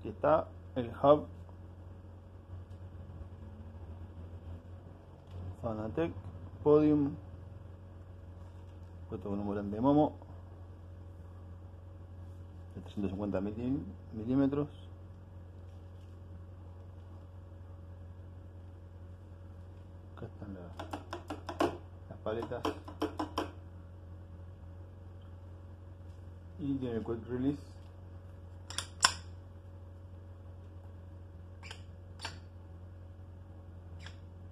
Aquí está el hub Fanatec Podium. Puesto con un volante de Momo. De 350 milímetros. Acá están las, las paletas. Y tiene el quick release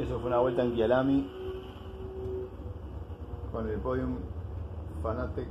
Eso fue una vuelta en Kialami con el podium Fanatec.